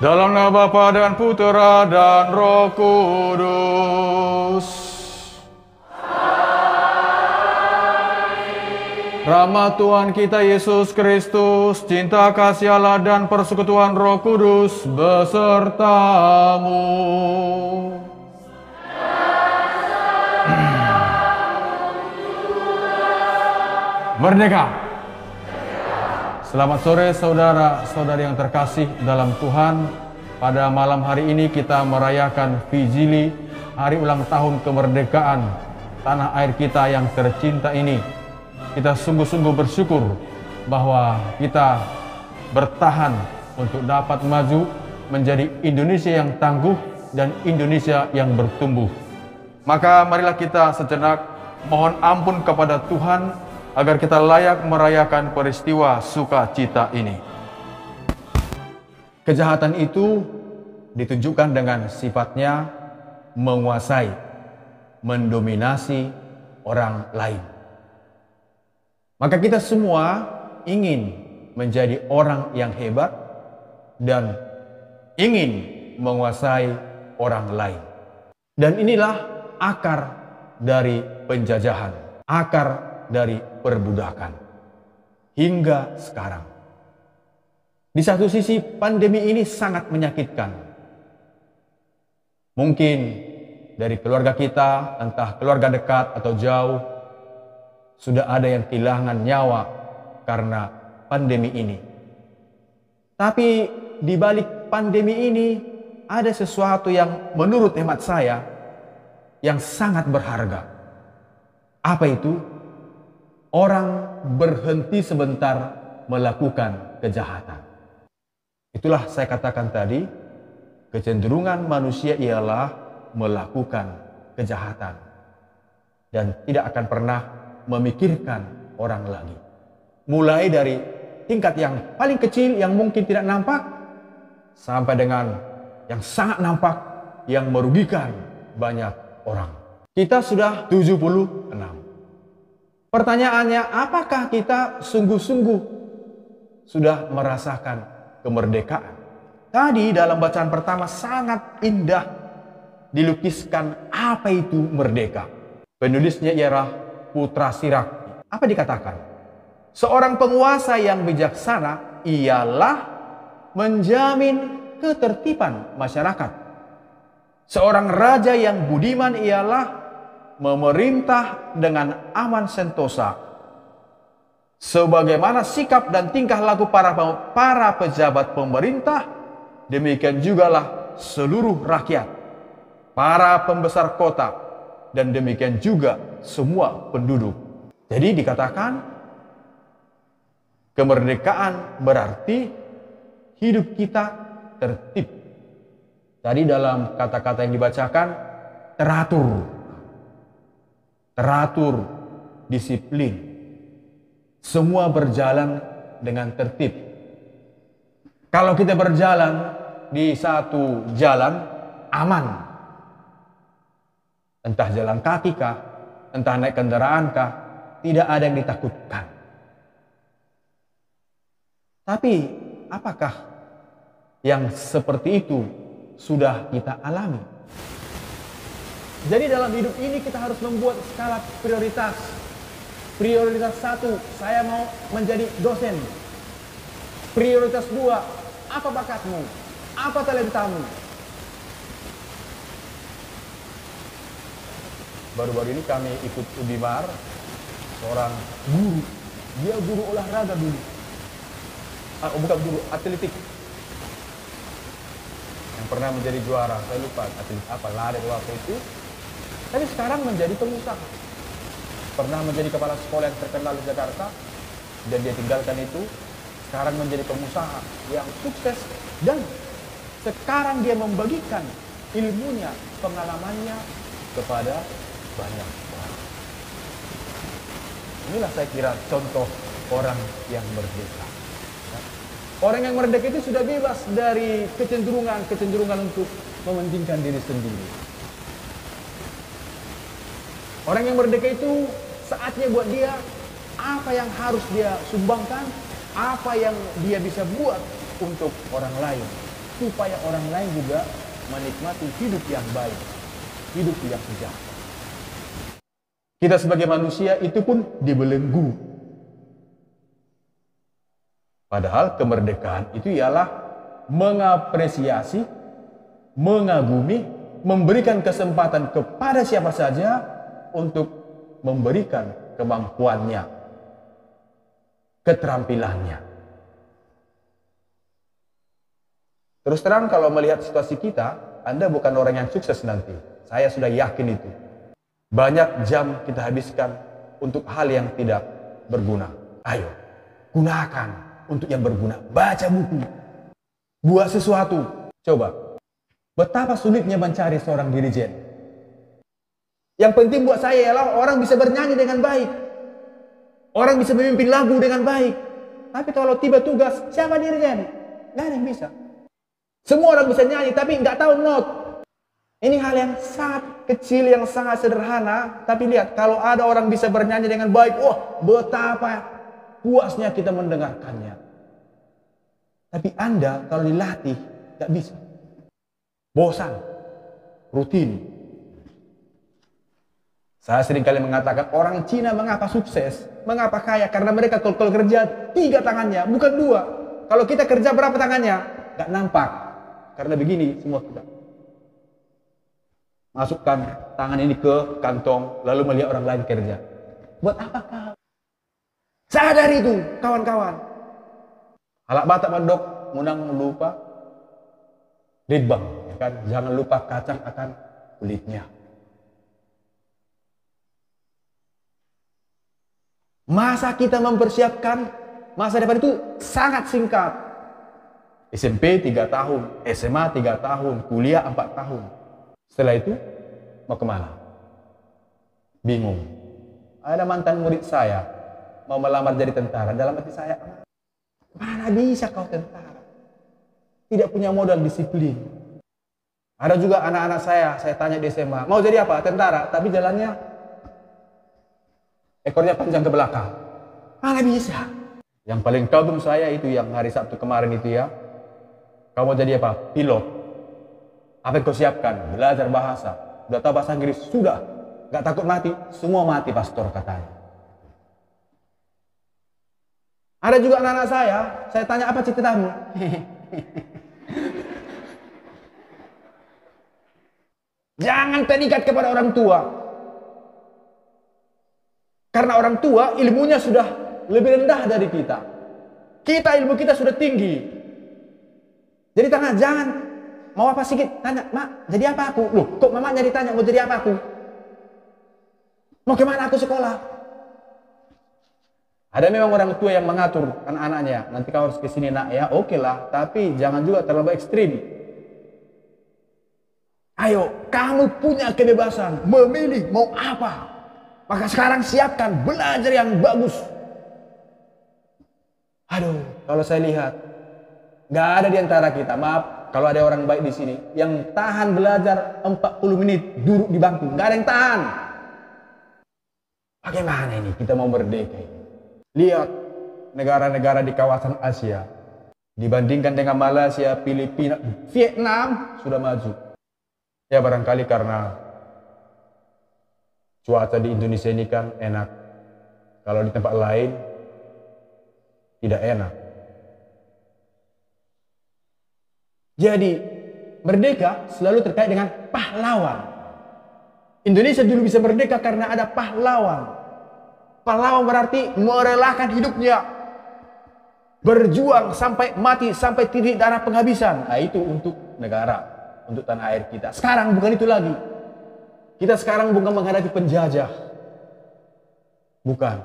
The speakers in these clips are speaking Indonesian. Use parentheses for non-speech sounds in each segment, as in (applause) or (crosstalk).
Dalam nama Bapa dan Putera dan Roh Kudus. Rahmat Tuhan kita Yesus Kristus, cinta kasih Allah dan persekutuan Roh Kudus besertamu. (clears throat) Merdeka! Selamat sore saudara-saudari yang terkasih dalam Tuhan. Pada malam hari ini kita merayakan Vigili Hari Ulang Tahun Kemerdekaan tanah air kita yang tercinta ini. Kita sungguh-sungguh bersyukur bahwa kita bertahan untuk dapat maju menjadi Indonesia yang tangguh dan Indonesia yang bertumbuh. Maka marilah kita sejenak mohon ampun kepada Tuhan agar kita layak merayakan peristiwa sukacita ini. Kejahatan itu ditunjukkan dengan sifatnya menguasai, mendominasi orang lain. Maka kita semua ingin menjadi orang yang hebat dan ingin menguasai orang lain. Dan inilah akar dari penjajahan, akar dari perbudakan hingga sekarang. Di satu sisi, pandemi ini sangat menyakitkan. Mungkin dari keluarga kita, entah keluarga dekat atau jauh, sudah ada yang kehilangan nyawa karena pandemi ini. Tapi di balik pandemi ini ada sesuatu yang menurut hemat saya yang sangat berharga. Apa itu? Orang berhenti sebentar melakukan kejahatan. Itulah saya katakan tadi, kecenderungan manusia ialah melakukan kejahatan dan tidak akan pernah memikirkan orang lagi. Mulai dari tingkat yang paling kecil yang mungkin tidak nampak sampai dengan yang sangat nampak yang merugikan banyak orang. Kita sudah 76. Pertanyaannya, apakah kita sungguh-sungguh sudah merasakan kemerdekaan? Tadi dalam bacaan pertama sangat indah dilukiskan apa itu merdeka. Penulisnya ialah putra Sirak. Apa dikatakan? Seorang penguasa yang bijaksana ialah menjamin ketertiban masyarakat. Seorang raja yang budiman ialah memerintah dengan aman sentosa. Sebagaimana sikap dan tingkah laku para para pejabat pemerintah, demikian jugalah seluruh rakyat, para pembesar kota, dan demikian juga semua penduduk. Jadi dikatakan kemerdekaan berarti hidup kita tertib. Tadi dalam kata-kata yang dibacakan teratur. Teratur, disiplin. Semua berjalan dengan tertib. Kalau kita berjalan di satu jalan aman, entah jalan kaki kah, entah naik kendaraan kah, tidak ada yang ditakutkan. Tapi apakah yang seperti itu sudah kita alami? Jadi dalam hidup ini kita harus membuat skala prioritas. Prioritas satu, saya mau menjadi dosen. Prioritas dua, apa bakatmu? Apa talentamu? baru-baru ini kami ikut Ubimar, seorang guru. Dia guru olahraga dulu. Ah, bukan guru atletik. Yang pernah menjadi juara, saya lupa atlet apa, lari waktu itu. Tapi sekarang menjadi pengusaha. Pernah menjadi kepala sekolah yang terkenal di Jakarta, dan dia tinggalkan itu. Sekarang menjadi pengusaha yang sukses dan sekarang dia membagikan ilmunya, pengalamannya kepada banyak orang. Inilah saya kira contoh orang yang merdeka. Orang yang merdeka itu sudah bebas dari kecenderungan-kecenderungan untuk mementingkan diri sendiri. Orang yang merdeka itu saatnya buat dia apa yang harus dia sumbangkan, apa yang dia bisa buat untuk orang lain. supaya orang lain juga menikmati hidup yang baik, hidup yang sejahtera. Kita sebagai manusia itu pun dibelenggu. Padahal kemerdekaan itu ialah mengapresiasi, mengagumi, memberikan kesempatan kepada siapa saja untuk memberikan kemampuannya, keterampilannya. Terus terang kalau melihat situasi kita, Anda bukan orang yang sukses nanti. Saya sudah yakin itu. Banyak jam kita habiskan untuk hal yang tidak berguna. Ayo, gunakan untuk yang berguna. Baca buku. Buat sesuatu. Coba. Betapa sulitnya mencari seorang dirijen. Yang penting buat saya ialah orang bisa bernyanyi dengan baik. Orang bisa memimpin lagu dengan baik. Tapi kalau tiba tugas, siapa dirijen? Gak ada yang bisa. Semua orang bisa nyanyi, tapi nggak tahu not. Ini hal yang sangat kecil, yang sangat sederhana. Tapi lihat, kalau ada orang bisa bernyanyi dengan baik, wah betapa puasnya kita mendengarkannya. Tapi Anda kalau dilatih, nggak bisa. Bosan, rutin. Saya sering kali mengatakan orang Cina mengapa sukses, mengapa kaya, karena mereka kalau, kalau kerja tiga tangannya, bukan dua. Kalau kita kerja berapa tangannya? Gak nampak. Karena begini semua kita masukkan tangan ini ke kantong lalu melihat orang lain kerja. Buat apa kau? Sadar itu kawan-kawan. Halak batak mandok munang lupa. Ribang ya kan? Jangan lupa kacang akan kulitnya masa kita mempersiapkan masa depan itu sangat singkat SMP 3 tahun SMA 3 tahun kuliah 4 tahun setelah itu, mau ke mana? Bingung. Ada mantan murid saya, mau melamar jadi tentara. Dalam hati saya, mana bisa kau tentara? Tidak punya modal disiplin. Ada juga anak-anak saya, saya tanya di SMA, mau jadi apa? Tentara. Tapi jalannya, ekornya panjang ke belakang. Mana bisa? Yang paling kagum saya itu yang hari Sabtu kemarin itu ya. Kamu jadi apa? Pilot. Apa yang kau siapkan? Belajar bahasa. Sudah tahu bahasa Inggris? Sudah. Gak takut mati? Semua mati pastor katanya. Ada juga anak-anak saya, saya tanya apa cita-citamu? (laughs) Jangan terikat kepada orang tua. Karena orang tua ilmunya sudah lebih rendah dari kita. Kita ilmu kita sudah tinggi. Jadi tangan jangan Mau apa sedikit? Tanya, mak, jadi apa aku? Loh, kok mama jadi tanya, mau jadi apa aku? Mau ke mana aku sekolah? Ada memang orang tua yang mengatur anak-anaknya. Nanti kau harus ke sini nak ya, oke lah. Tapi jangan juga terlalu ekstrim. Ayo, kamu punya kebebasan memilih mau apa. Maka sekarang siapkan belajar yang bagus. Aduh, kalau saya lihat, nggak ada di antara kita. Maaf, kalau ada orang baik di sini yang tahan belajar 40 menit duduk di bangku, nggak ada yang tahan. Bagaimana ini kita mau merdeka? Lihat negara-negara di kawasan Asia dibandingkan dengan Malaysia, Filipina, Vietnam sudah maju. Ya barangkali karena cuaca di Indonesia ini kan enak. Kalau di tempat lain tidak enak. Jadi merdeka selalu terkait dengan pahlawan. Indonesia dulu bisa merdeka karena ada pahlawan. Pahlawan berarti merelakan hidupnya. Berjuang sampai mati, sampai titik darah penghabisan. Nah itu untuk negara, untuk tanah air kita. Sekarang bukan itu lagi. Kita sekarang bukan menghadapi penjajah. Bukan.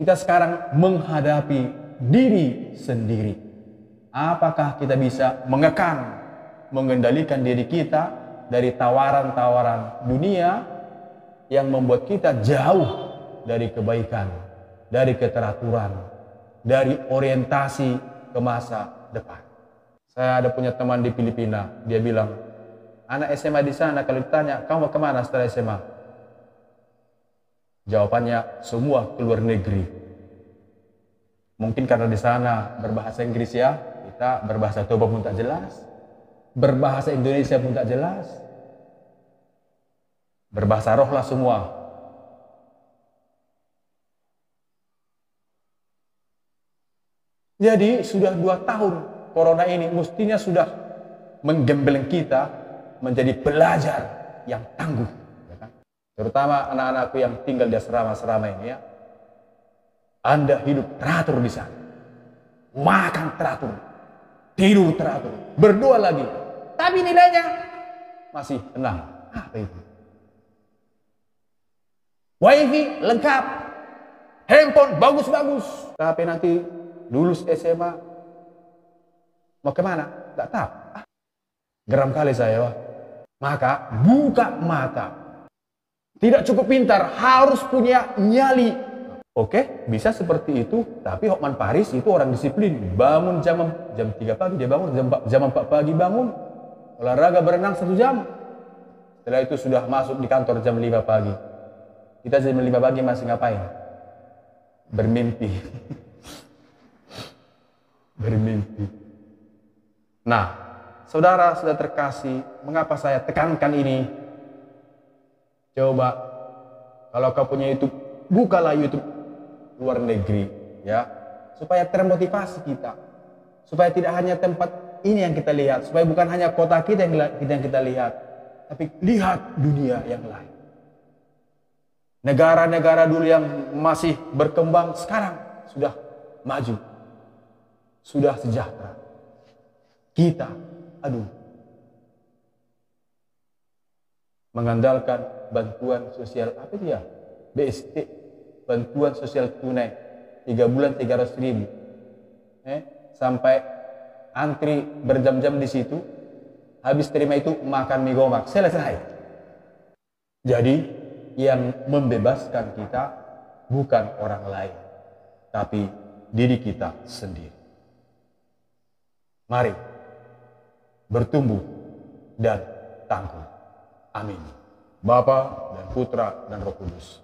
Kita sekarang menghadapi diri sendiri. Apakah kita bisa mengekang, mengendalikan diri kita dari tawaran-tawaran dunia yang membuat kita jauh dari kebaikan, dari keteraturan, dari orientasi ke masa depan. Saya ada punya teman di Filipina, dia bilang, anak SMA di sana kalau ditanya, kamu ke mana setelah SMA? Jawabannya, semua keluar negeri. Mungkin karena di sana berbahasa Inggris ya, kita berbahasa Toba pun tak jelas, berbahasa Indonesia pun tak jelas, berbahasa roh lah semua. Jadi sudah dua tahun corona ini mestinya sudah menggembleng kita menjadi pelajar yang tangguh. Ya kan? Terutama anak-anakku yang tinggal di asrama-asrama ini ya. Anda hidup teratur di sana. Makan teratur. Tidur teratur. Berdoa lagi. Tapi nilainya masih tenang. Apa itu? Wifi lengkap. Handphone bagus-bagus. Tapi nanti lulus SMA mau ke mana? Tak tahu. Ah, geram kali saya. Wah. Maka buka mata. Tidak cukup pintar, harus punya nyali. Oke, bisa seperti itu, tapi Hokman Paris itu orang disiplin. Bangun jam jam 3 pagi dia bangun, jam 4, jam 4 pagi bangun. Olahraga berenang satu jam. Setelah itu sudah masuk di kantor jam 5 pagi. Kita jam 5 pagi masih ngapain? Bermimpi. (laughs) Bermimpi. Nah, Saudara sudah terkasih, mengapa saya tekankan ini? Coba kalau kau punya YouTube, bukalah YouTube luar negeri ya, supaya termotivasi kita. Supaya tidak hanya tempat ini yang kita lihat, supaya bukan hanya kota kita yang kita, yang kita lihat, tapi lihat dunia yang lain. Negara-negara dulu yang masih berkembang sekarang sudah maju, sudah sejahtera. Kita aduh. Mengandalkan bantuan sosial apa dia BST bantuan sosial tunai. Tiga bulan tiga ratus ribu. Eh, sampai antri berjam-jam di situ habis terima itu makan mie gomak. Selesai. Jadi yang membebaskan kita bukan orang lain tapi diri kita sendiri. Mari bertumbuh dan tangguh. Amin. Bapa dan Putra dan Roh Kudus.